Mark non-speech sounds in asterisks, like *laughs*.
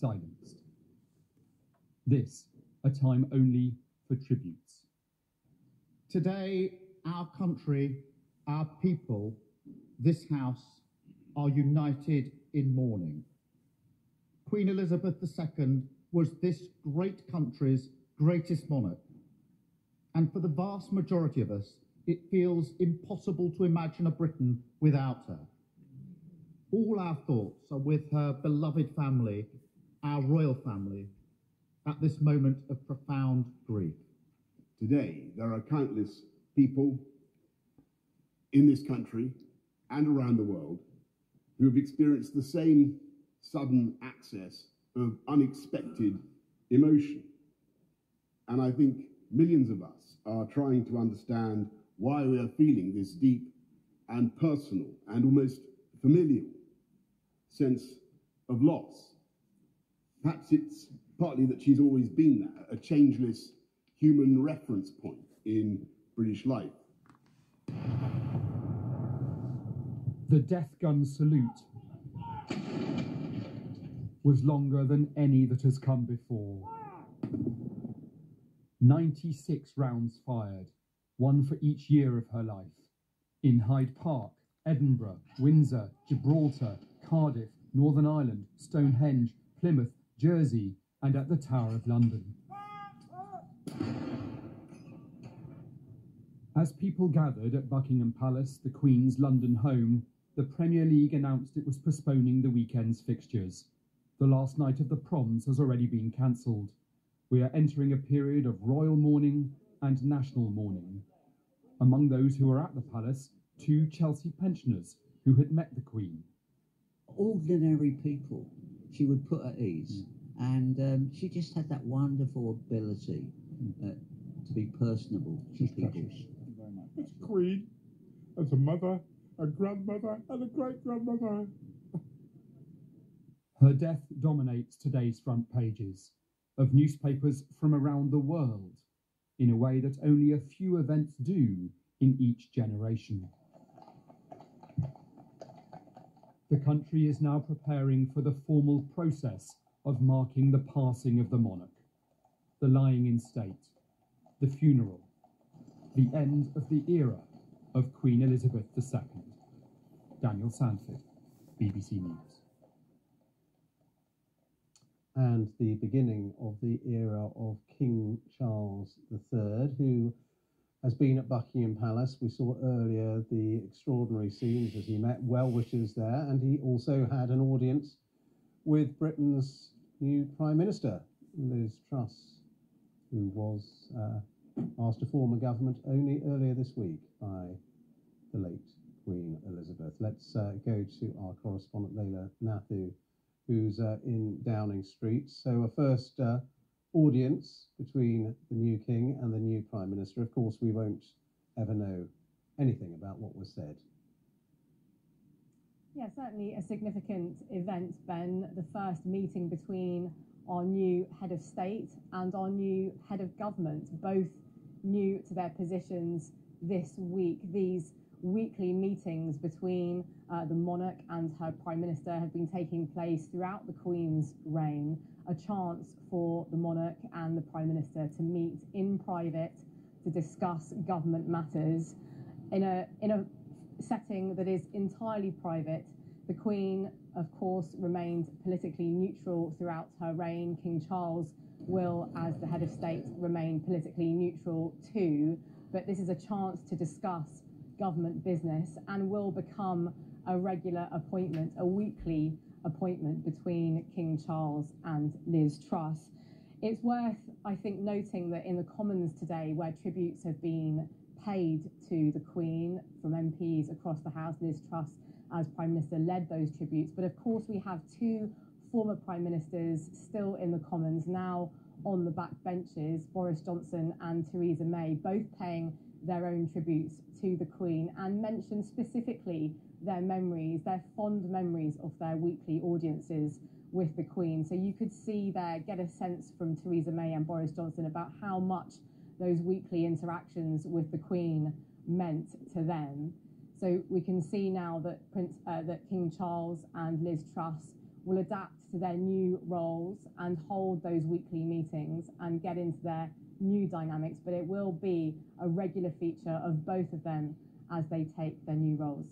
silenced. This, a time only for tributes. Today, our country, our people, this house are united in mourning. Queen Elizabeth II was this great country's greatest monarch. And for the vast majority of us, it feels impossible to imagine a Britain without her. All our thoughts are with her beloved family, our royal family, at this moment of profound grief. Today, there are countless people in this country and around the world who have experienced the same sudden access of unexpected emotion. And I think millions of us are trying to understand why we are feeling this deep and personal and almost familial sense of loss. Perhaps it's partly that she's always been a changeless human reference point in British life. The death gun salute was longer than any that has come before. 96 rounds fired, one for each year of her life. In Hyde Park, Edinburgh, Windsor, Gibraltar, Cardiff, Northern Ireland, Stonehenge, Plymouth, Jersey, and at the Tower of London. As people gathered at Buckingham Palace, the Queen's London home, the Premier League announced it was postponing the weekend's fixtures. The last night of the proms has already been cancelled. We are entering a period of royal mourning and national mourning. Among those who were at the palace, two Chelsea pensioners who had met the Queen. Ordinary people she would put at ease, and um, she just had that wonderful ability uh, to be personable to people. As a queen, as a mother, a grandmother, and a great grandmother. *laughs* Her death dominates today's front pages of newspapers from around the world in a way that only a few events do in each generation. The country is now preparing for the formal process of marking the passing of the monarch, the lying in state, the funeral, the end of the era of Queen Elizabeth II. Daniel Sandford, BBC News. and the beginning of the era of King Charles III, who has been at Buckingham Palace. We saw earlier the extraordinary scenes as he met well wishers there, and he also had an audience with Britain's new Prime Minister, Liz Truss, who was uh, asked to form a government only earlier this week by the late Queen Elizabeth. Let's uh, go to our correspondent Leila Nathoo who's uh, in Downing Street. So a first uh, audience between the new king and the new prime minister. Of course, we won't ever know anything about what was said. Yeah, certainly a significant event, Ben. The first meeting between our new head of state and our new head of government, both new to their positions this week. These weekly meetings between uh, the monarch and her prime minister have been taking place throughout the Queen's reign, a chance for the monarch and the prime minister to meet in private to discuss government matters in a in a setting that is entirely private. The Queen, of course, remained politically neutral throughout her reign. King Charles will, as the head of state, remain politically neutral too. But this is a chance to discuss government business and will become a regular appointment, a weekly appointment between King Charles and Liz Truss. It's worth, I think, noting that in the Commons today, where tributes have been paid to the Queen from MPs across the House, Liz Truss, as Prime Minister, led those tributes. But of course, we have two former Prime Ministers still in the Commons, now on the back benches, Boris Johnson and Theresa May, both paying their own tributes to the Queen and mentioned specifically their memories, their fond memories of their weekly audiences with the Queen. So you could see there, get a sense from Theresa May and Boris Johnson about how much those weekly interactions with the Queen meant to them. So we can see now that Prince, uh, that King Charles and Liz Truss will adapt to their new roles and hold those weekly meetings and get into their new dynamics, but it will be a regular feature of both of them as they take their new roles.